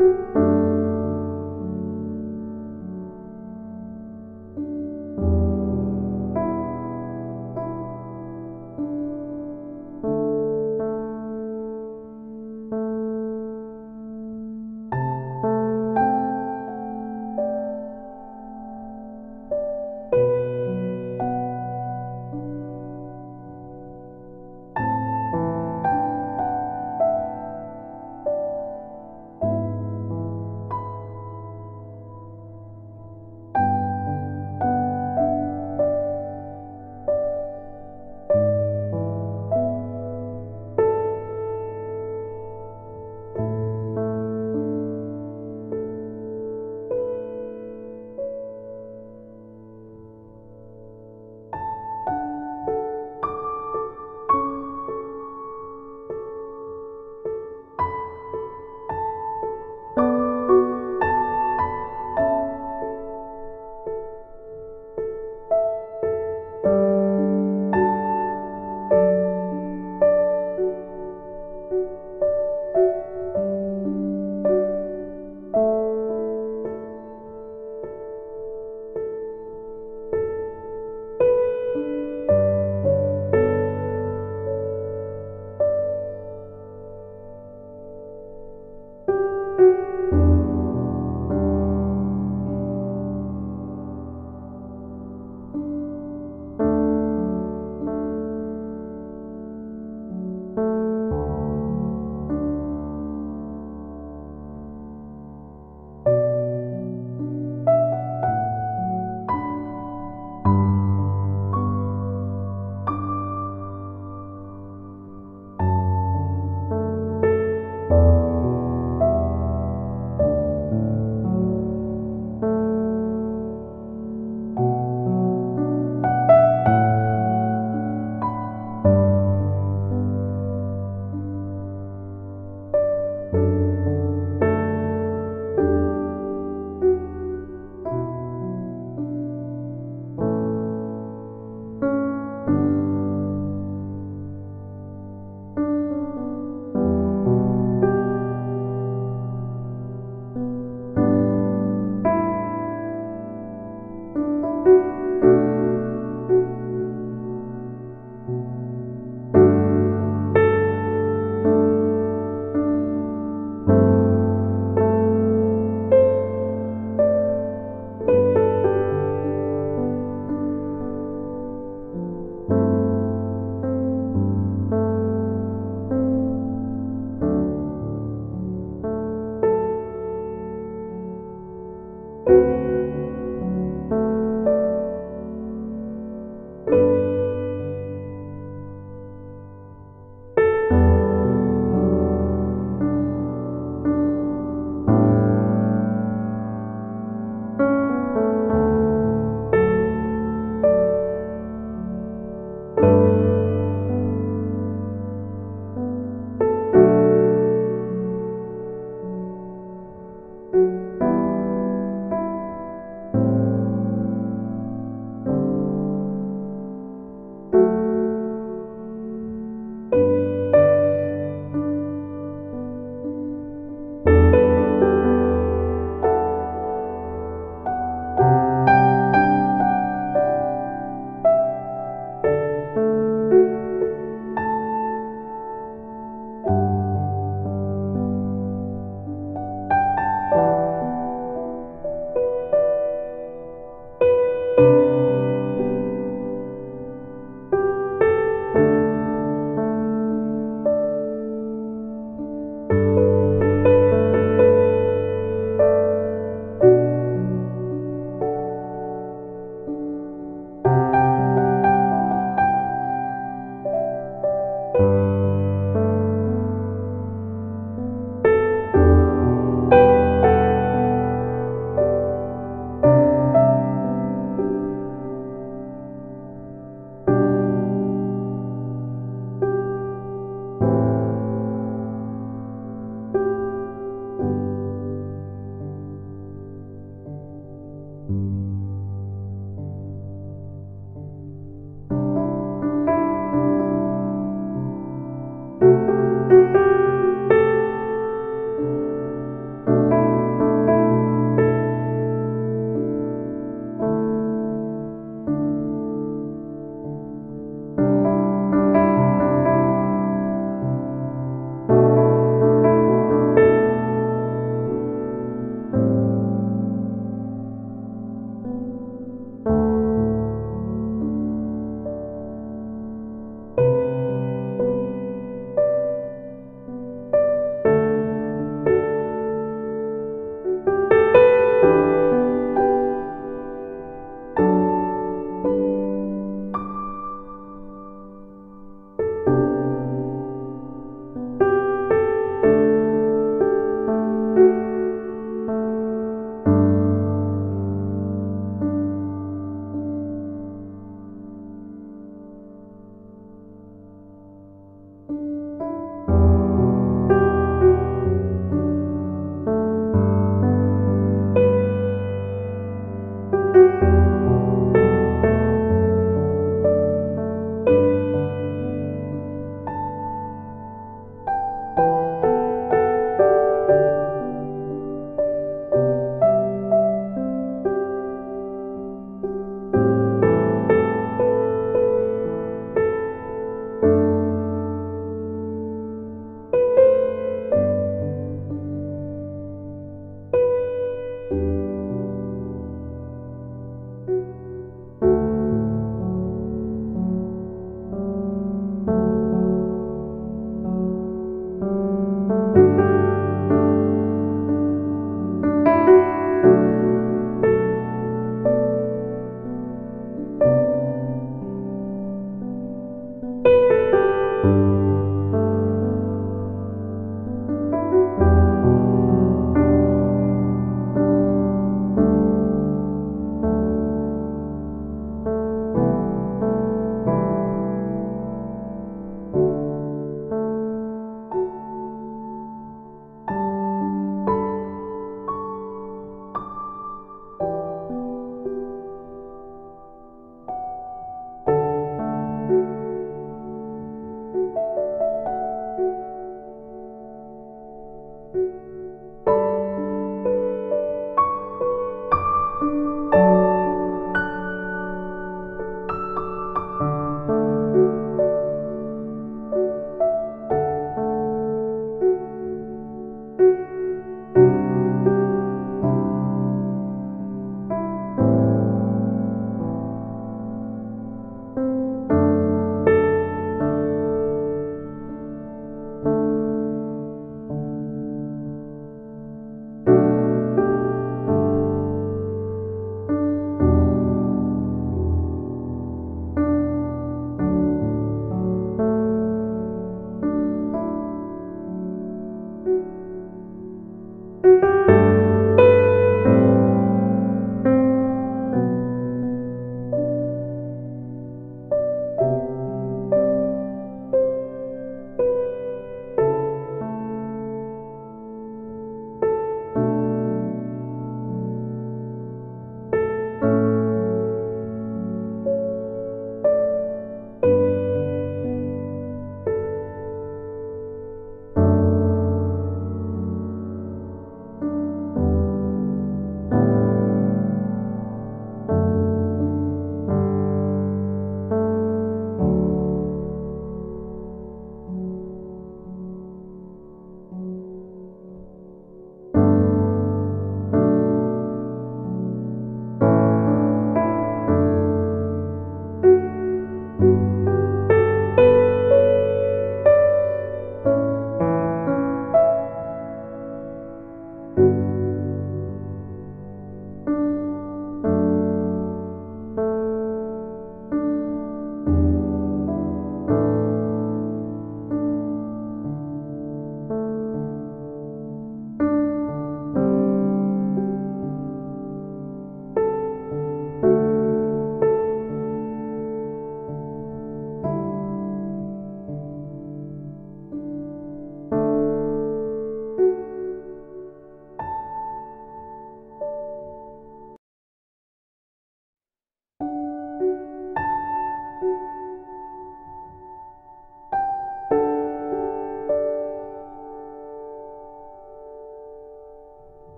you.